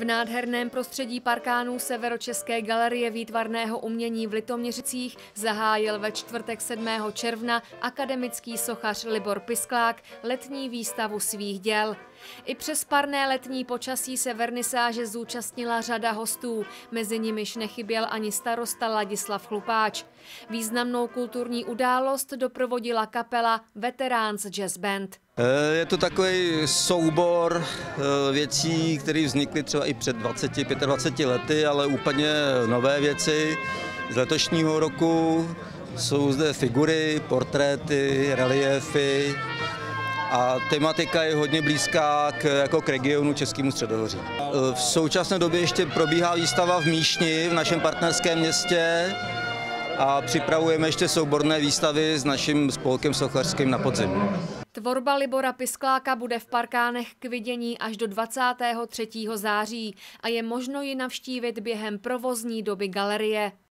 V nádherném prostředí parkánů Severočeské galerie výtvarného umění v Litoměřicích zahájil ve čtvrtek 7. června akademický sochař Libor Pisklák letní výstavu svých děl. I přes parné letní počasí se vernisáže zúčastnila řada hostů, mezi nimiž nechyběl ani starosta Ladislav Chlupáč. Významnou kulturní událost doprovodila kapela Veterans Jazz Band. Eh, je to takový soubor eh, věcí, které vznikly třeba i před 20-25 lety, ale úplně nové věci z letošního roku. Jsou zde figury, portréty, reliefy a tematika je hodně blízká k, jako k regionu Českému středohoří. Eh, v současné době ještě probíhá výstava v Míšni, v našem partnerském městě a připravujeme ještě souborné výstavy s naším spolkem sochařským na podzim. Tvorba Libora Piskláka bude v parkánech k vidění až do 23. září a je možno ji navštívit během provozní doby galerie.